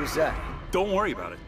Who's that? Don't worry about it.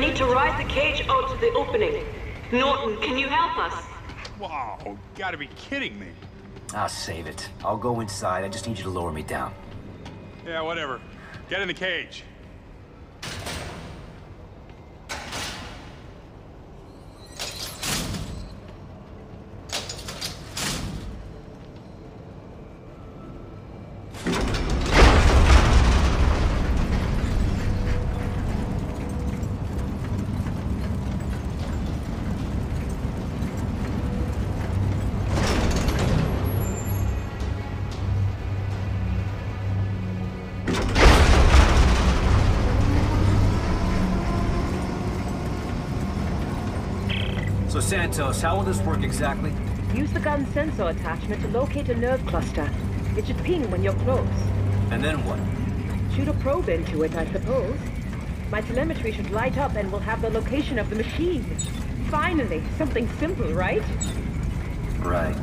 Isaac, you'll need to ride the cage out to the opening. Norton, can you help us? Wow, gotta be kidding me. I'll save it. I'll go inside. I just need you to lower me down. Yeah, whatever. Get in the cage. Santos, how will this work exactly? Use the gun sensor attachment to locate a nerve cluster. It should ping when you're close. And then what? Shoot a probe into it, I suppose. My telemetry should light up and we'll have the location of the machine. Finally, something simple, right? Right.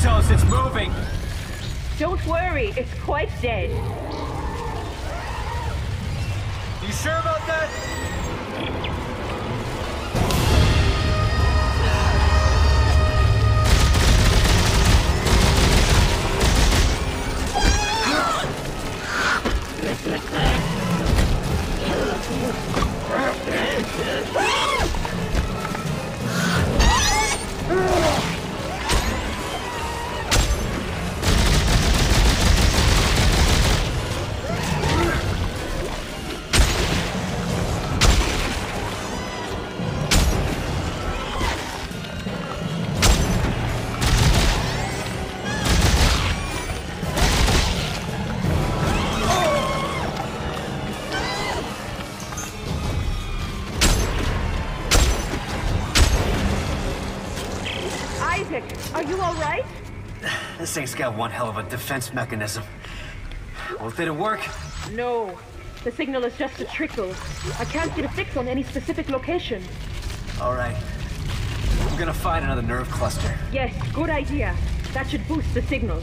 Santos, it's moving! Don't worry, it's quite dead. You sure about that? Thing's got one hell of a defense mechanism. Well, did it work? No. The signal is just a trickle. I can't get a fix on any specific location. All right. We're gonna find another nerve cluster. Yes, good idea. That should boost the signal.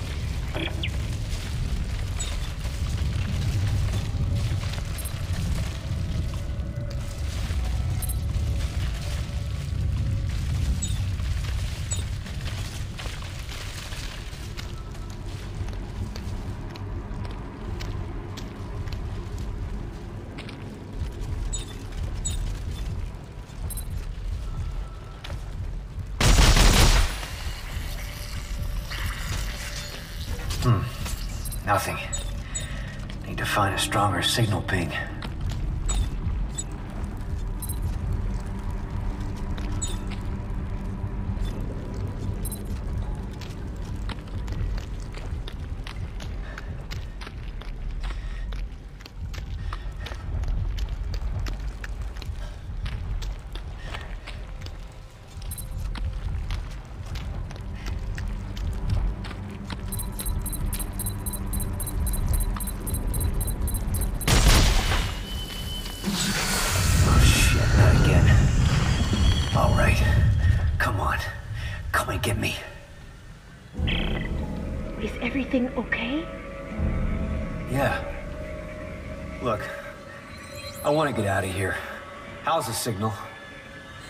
Nothing. Need to find a stronger signal ping. And me. Is everything okay? Yeah. Look, I want to get out of here. How's the signal?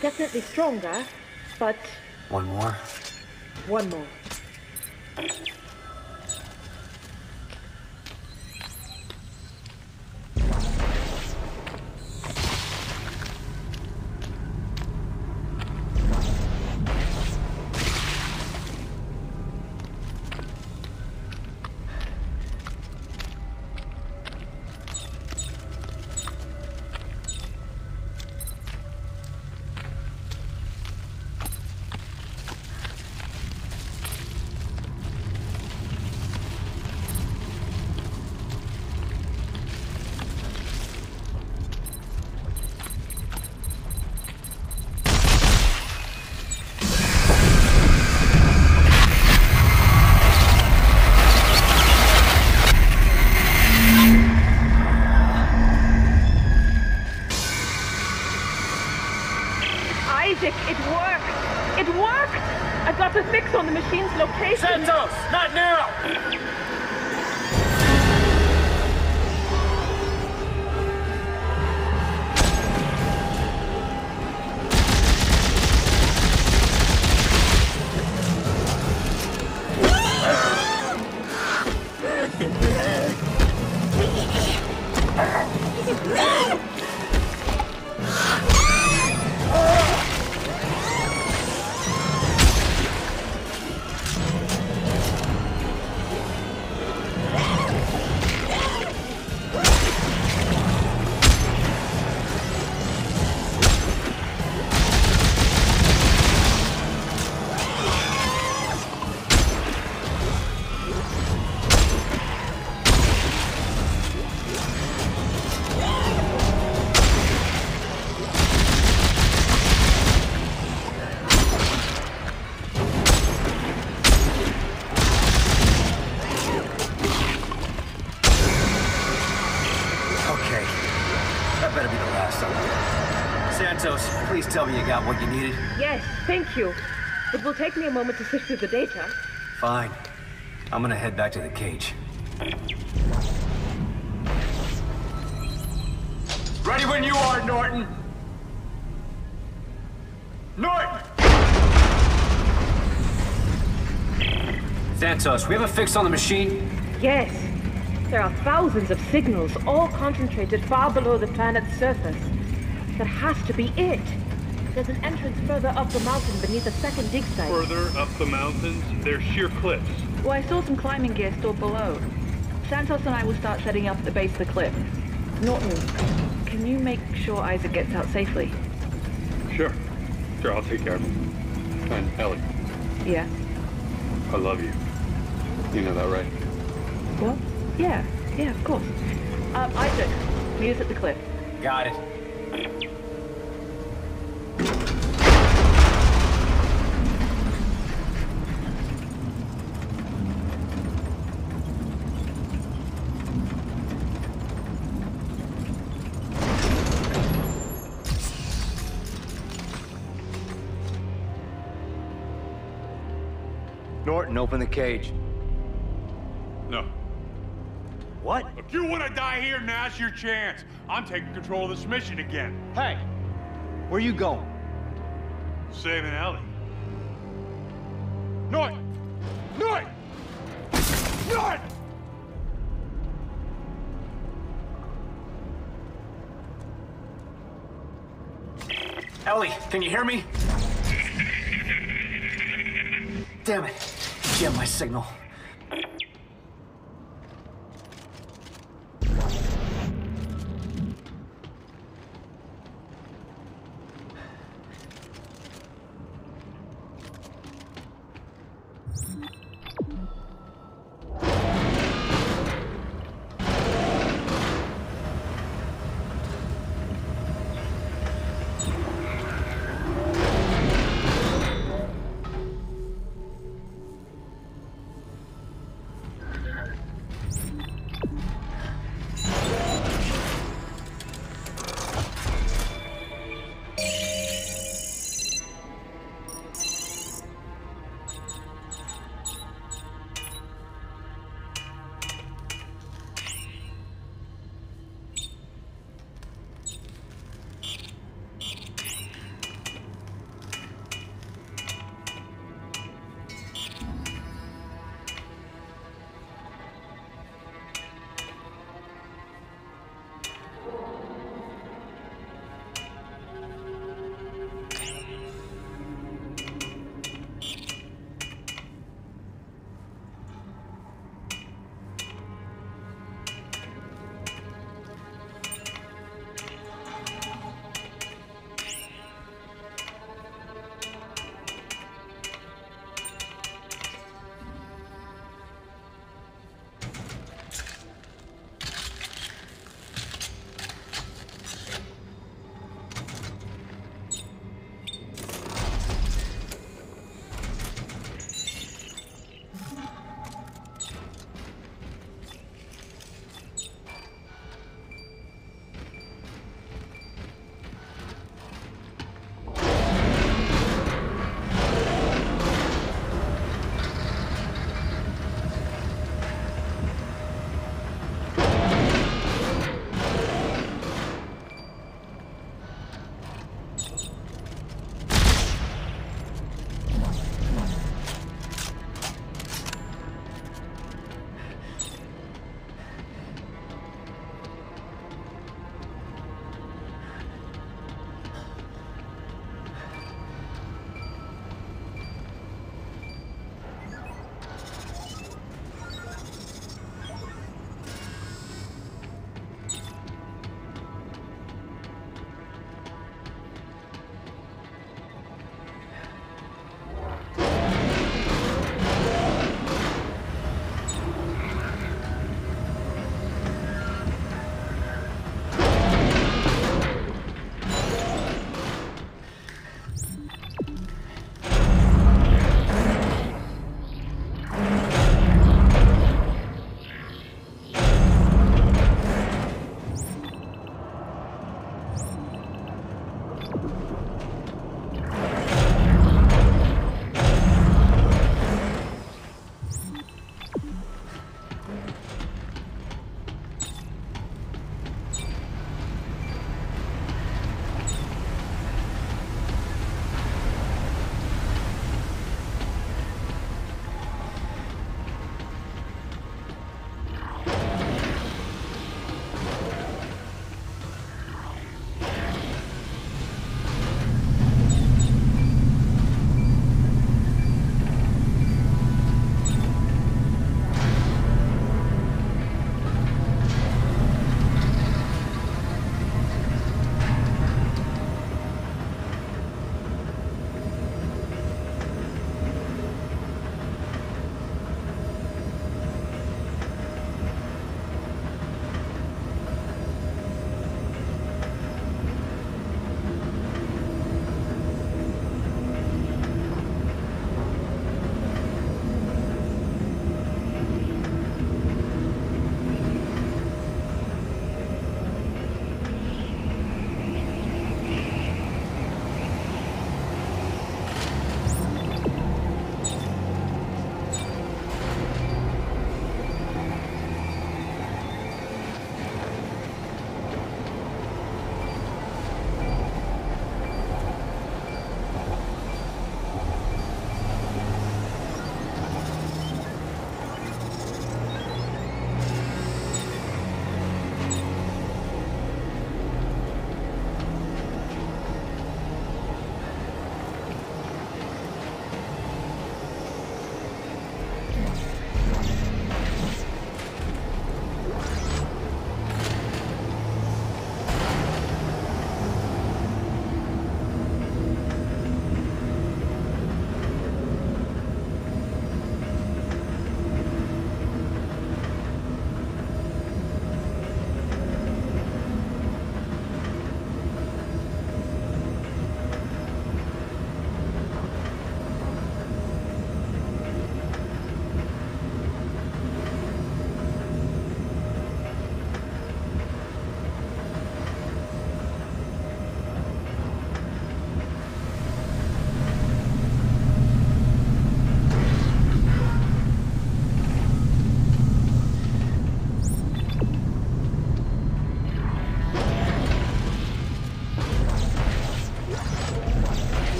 Definitely stronger, but One more? one more. Please tell me you got what you needed. Yes, thank you. It will take me a moment to sift through the data. Fine. I'm gonna head back to the cage. Ready when you are, Norton. Norton! Santos, we have a fix on the machine? Yes. There are thousands of signals, all concentrated far below the planet's surface. That has to be it. There's an entrance further up the mountain beneath a second dig site. Further up the mountains, they're sheer cliffs. Well, I saw some climbing gear stored below. Santos and I will start setting up at the base of the cliff. Norton, can you make sure Isaac gets out safely? Sure. Sure, I'll take care of him. And Ellie, Yeah. I love you. You know that, right? What? Yeah. Yeah, of course. Um, Isaac, meet us at the cliff. Got it. Open the cage. No. What? If you want to die here, now's your chance. I'm taking control of this mission again. Hey! Where you going? Saving Ellie. Norton! Norton! Norton! Ellie, can you hear me? Damn it. Jam my signal.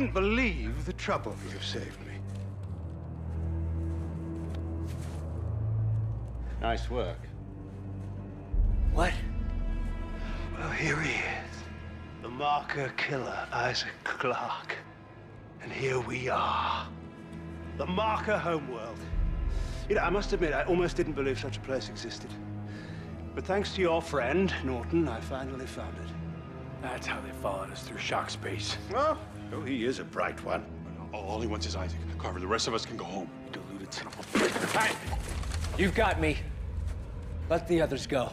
Wouldn't believe the trouble you've saved me. Nice work. What? Well, here he is. The marker killer, Isaac Clarke. And here we are. The marker homeworld. You know, I must admit, I almost didn't believe such a place existed. But thanks to your friend, Norton, I finally found it. That's how they followed us through shock space. Oh, oh he is a bright one. All, all he wants is Isaac. Carver, the rest of us can go home. Deluded son of a... Hey! You've got me. Let the others go.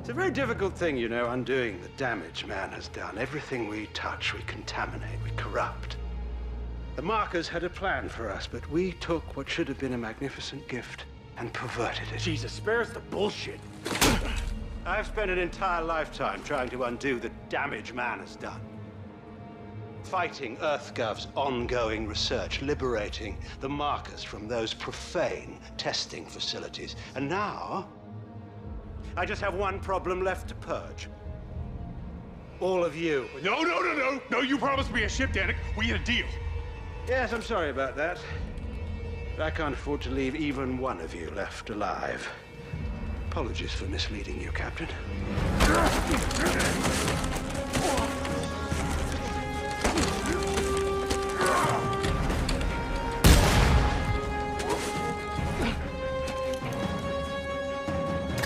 It's a very difficult thing, you know, undoing the damage man has done. Everything we touch, we contaminate, we corrupt. The markers had a plan for us, but we took what should have been a magnificent gift and perverted it. Jesus, spare us the bullshit. I've spent an entire lifetime trying to undo the damage man has done. Fighting EarthGov's ongoing research, liberating the markers from those profane testing facilities. And now, I just have one problem left to purge. All of you. No, no, no, no. No, you promised me a ship, Danik. We had a deal. Yes, I'm sorry about that. But I can't afford to leave even one of you left alive. Apologies for misleading you, Captain.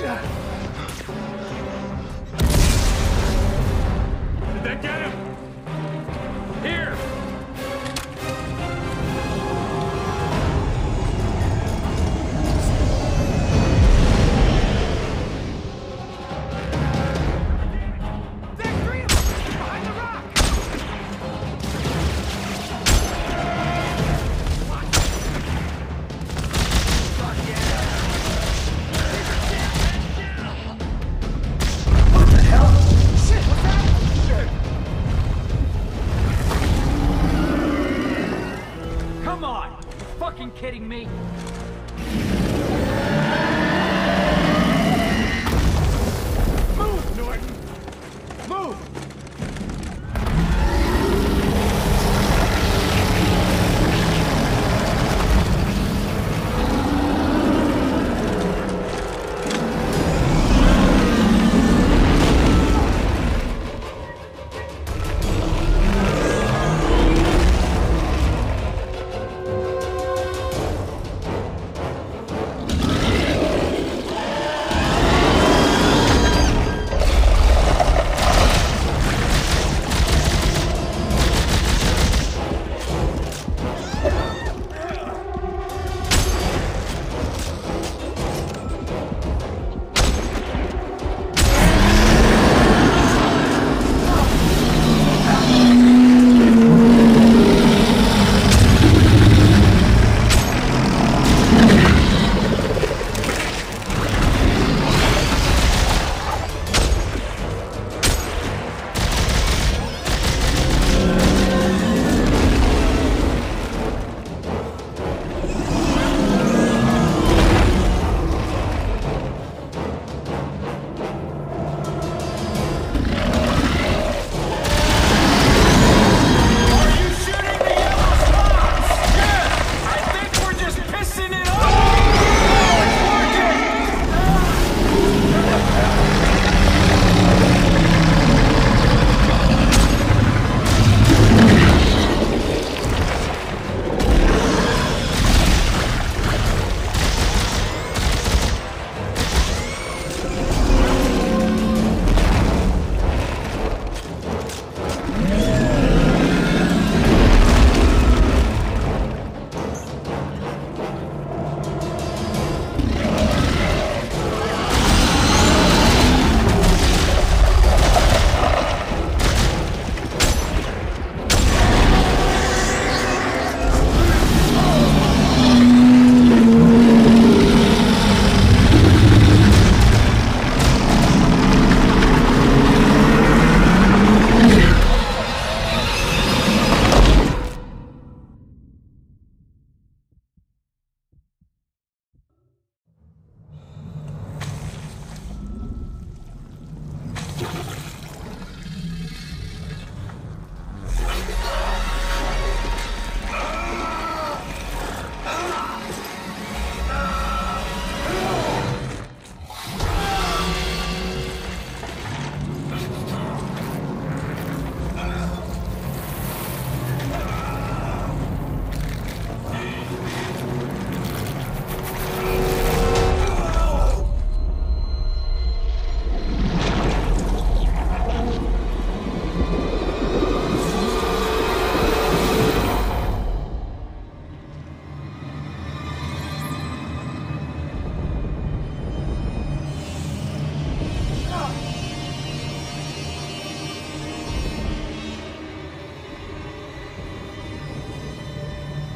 Did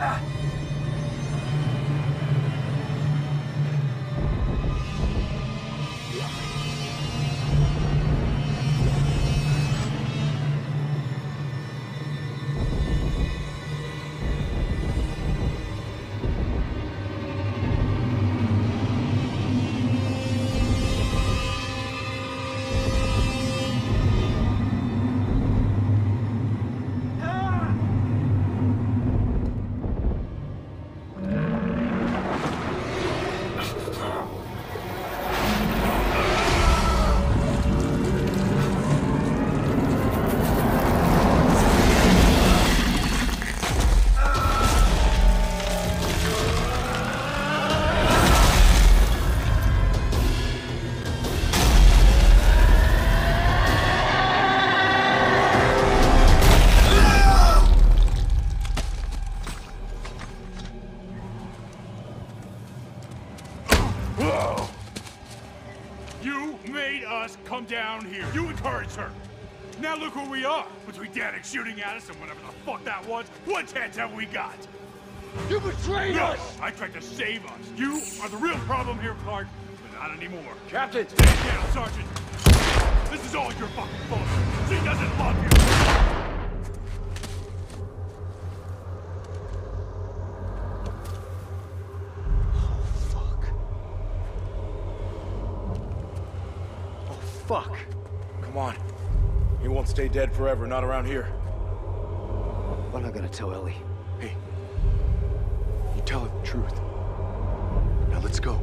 啊。Danik shooting at us and whatever the fuck that was, what chance have we got? You betrayed No, us! I tried to save us. You are the real problem here, Clarke, but not anymore. Captain! Stand down, Sergeant. This is all your fucking fault. She doesn't love you. Oh, fuck. Oh, fuck. Come on. He won't stay dead forever, not around here. I'm not gonna tell Ellie. Hey, you tell her the truth. Now let's go.